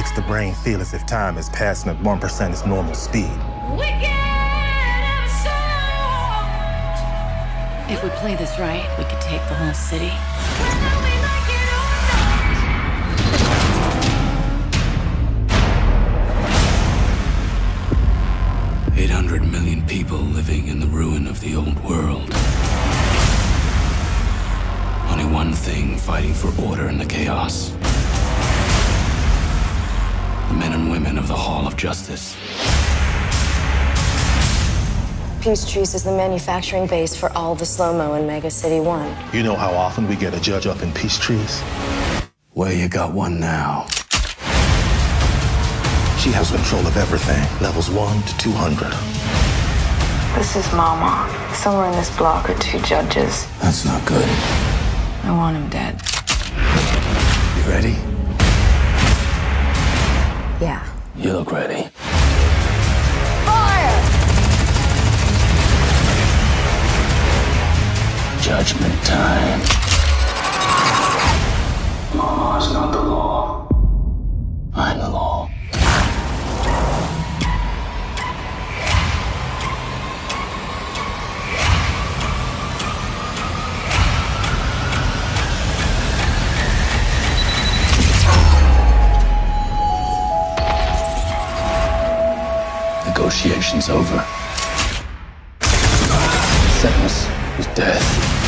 makes the brain feel as if time is passing at 1% its normal speed. If we play this right, we could take the whole city. Eight hundred million people living in the ruin of the old world. Only one thing fighting for order in the chaos. The men and women of the Hall of Justice. Peachtrees is the manufacturing base for all the Slo-Mo in Mega City 1. You know how often we get a judge up in Peachtrees? Well, you got one now. She has control of everything, levels 1 to 200. This is Mama. Somewhere in this block are two judges. That's not good. I want him dead. You ready? Yeah. You look ready. Fire! Judgment time. Negotiations over. The Sentence is death.